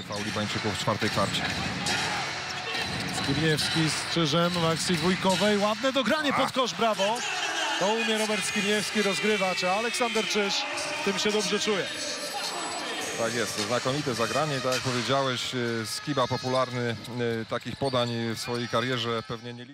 przy fauli Libańczyków w czwartej kwarcie. Skibniewski z krzyżem w akcji dwójkowej. Ładne dogranie pod kosz, brawo. To umie Robert Skibniewski rozgrywać, a Aleksander Czyż w tym się dobrze czuje. Tak jest, znakomite zagranie. Tak jak powiedziałeś, e, Skiba popularny e, takich podań w swojej karierze pewnie nie